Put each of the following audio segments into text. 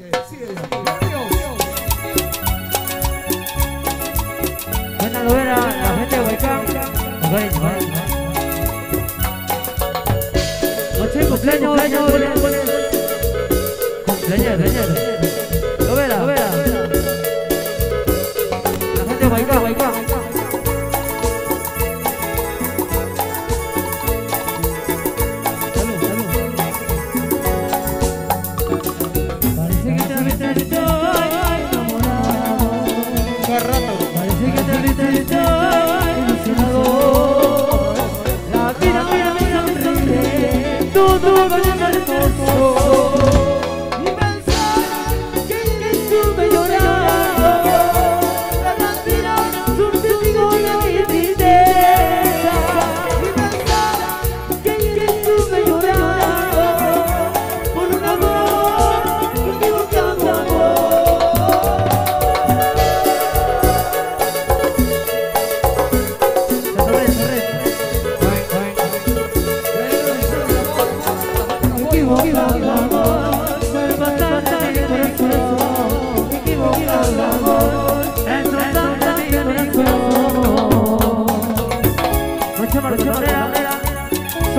Buena novela, la gente de Huaycán. Noche cumpleaños, cumpleaños, cumpleaños. Cumpleaños, Novela, novela. La gente de Huaycán, todo el cartón.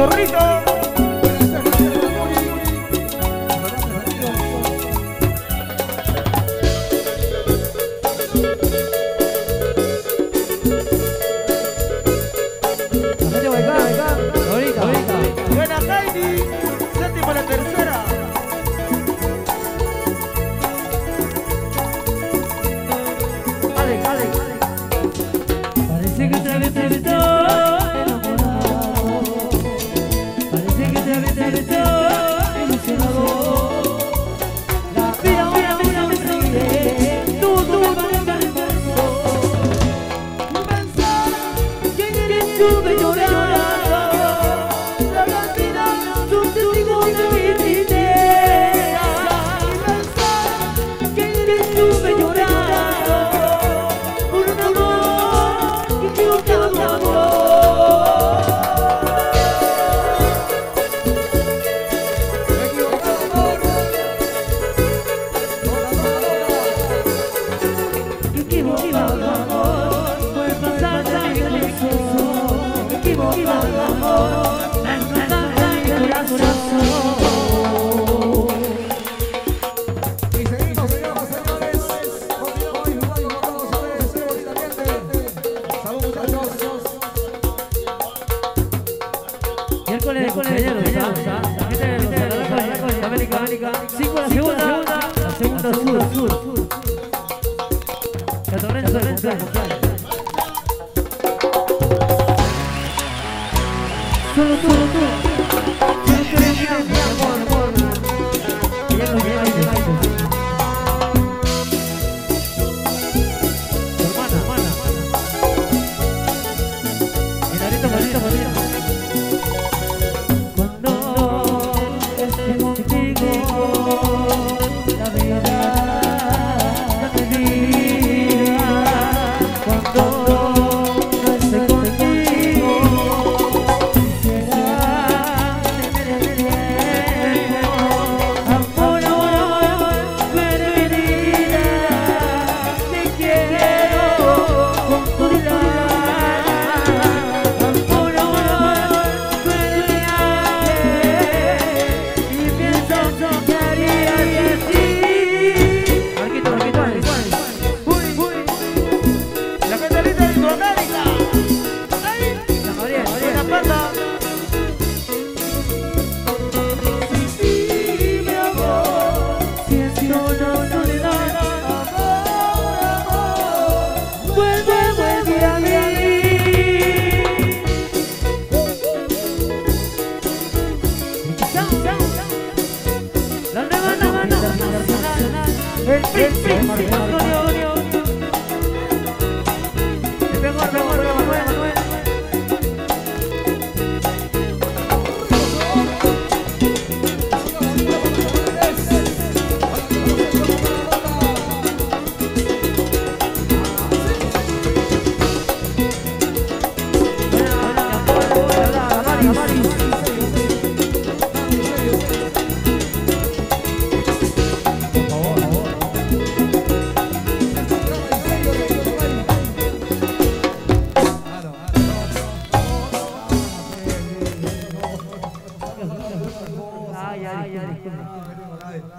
zorrito. Venga, venga. viva tu amor, tu amor, そうそうそう el príncipe glorioso.